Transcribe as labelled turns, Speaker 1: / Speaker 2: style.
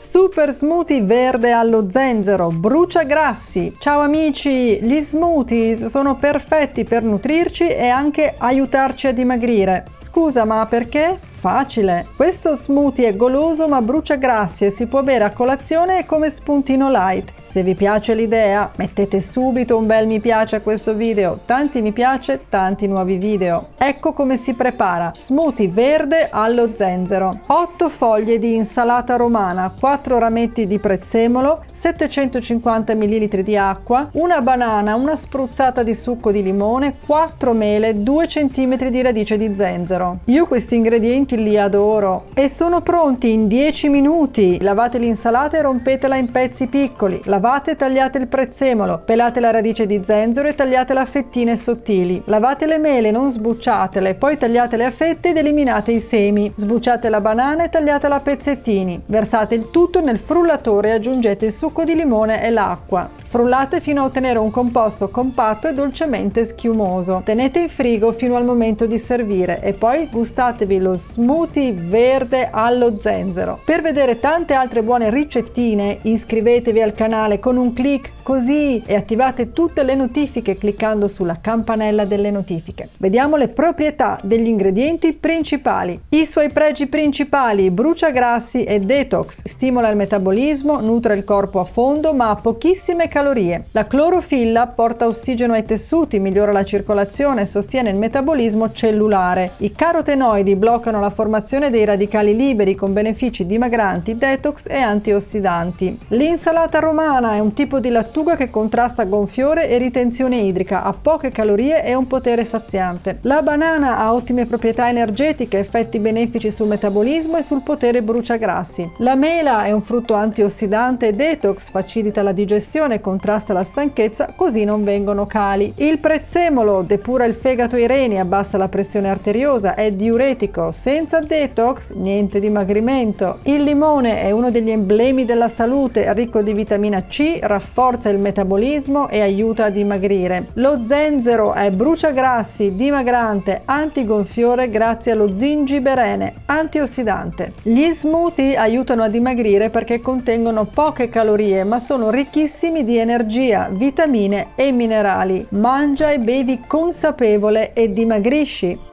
Speaker 1: Super smoothie verde allo zenzero, brucia grassi. Ciao amici, gli smoothies sono perfetti per nutrirci e anche aiutarci a dimagrire. Scusa, ma perché? Facile! Questo smoothie è goloso ma brucia grassi e si può bere a colazione come spuntino light. Se vi piace l'idea, mettete subito un bel mi piace a questo video. Tanti mi piace, tanti nuovi video. Ecco come si prepara. Smoothie verde allo zenzero. 8 foglie di insalata romana, 4 rametti di prezzemolo, 750 ml di acqua, una banana, una spruzzata di succo di limone, 4 mele, 2 cm di radice di zenzero. Io questi ingredienti ingredienti li adoro e sono pronti in 10 minuti. Lavate l'insalata e rompetela in pezzi piccoli. Lavate e tagliate il prezzemolo. Pelate la radice di zenzero e tagliatela a fettine sottili. Lavate le mele, non sbucciatele, poi tagliatele a fette ed eliminate i semi. Sbucciate la banana e tagliatela a pezzettini. Versate il tutto nel frullatore e aggiungete il succo di limone e l'acqua. Frullate fino a ottenere un composto compatto e dolcemente schiumoso. Tenete in frigo fino al momento di servire e poi gustatevi lo smoothie verde allo zenzero. Per vedere tante altre buone ricettine iscrivetevi al canale con un clic così e attivate tutte le notifiche cliccando sulla campanella delle notifiche. Vediamo le proprietà degli ingredienti principali. I suoi pregi principali brucia grassi e detox, stimola il metabolismo, nutre il corpo a fondo ma ha pochissime calorie calorie. La clorofilla porta ossigeno ai tessuti, migliora la circolazione e sostiene il metabolismo cellulare. I carotenoidi bloccano la formazione dei radicali liberi con benefici dimagranti, detox e antiossidanti. L'insalata romana è un tipo di lattuga che contrasta gonfiore e ritenzione idrica, ha poche calorie e un potere saziante. La banana ha ottime proprietà energetiche, effetti benefici sul metabolismo e sul potere bruciagrassi. La mela è un frutto antiossidante e detox, facilita la digestione e contrasta la stanchezza, così non vengono cali. Il prezzemolo depura il fegato e i reni, abbassa la pressione arteriosa, è diuretico, senza detox niente dimagrimento. Il limone è uno degli emblemi della salute, ricco di vitamina C, rafforza il metabolismo e aiuta a dimagrire. Lo zenzero è bruciagrassi, dimagrante, antigonfiore grazie allo zingiberene, antiossidante. Gli smoothie aiutano a dimagrire perché contengono poche calorie ma sono ricchissimi di energia, vitamine e minerali. Mangia e bevi consapevole e dimagrisci.